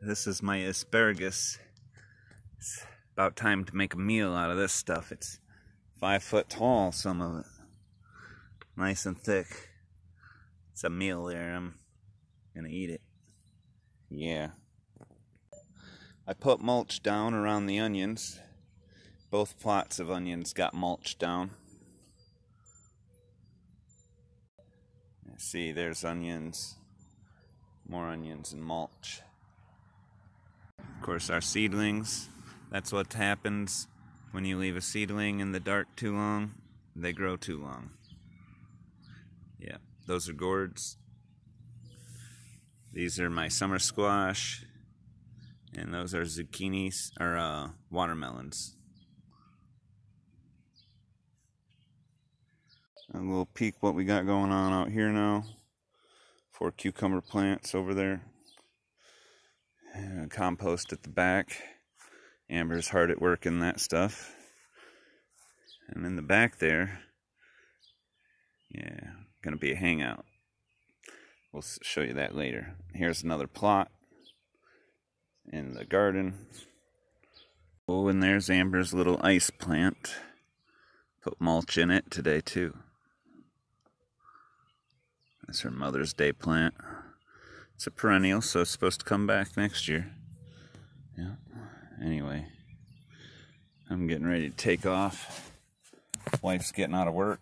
This is my asparagus. It's about time to make a meal out of this stuff. It's five foot tall, some of it. Nice and thick. It's a meal there. I'm gonna eat it. Yeah. I put mulch down around the onions. Both plots of onions got mulch down. See, there's onions, more onions and mulch. Of course, our seedlings, that's what happens when you leave a seedling in the dark too long, they grow too long. Yeah, those are gourds. These are my summer squash, and those are zucchinis, or uh, watermelons. A little peek what we got going on out here now. Four cucumber plants over there. And compost at the back. Amber's hard at work in that stuff. And in the back there, yeah, gonna be a hangout. We'll show you that later. Here's another plot in the garden. Oh, and there's Amber's little ice plant. Put mulch in it today too. That's her Mother's Day plant. It's a perennial, so it's supposed to come back next year. Yeah. Anyway, I'm getting ready to take off. Wife's getting out of work.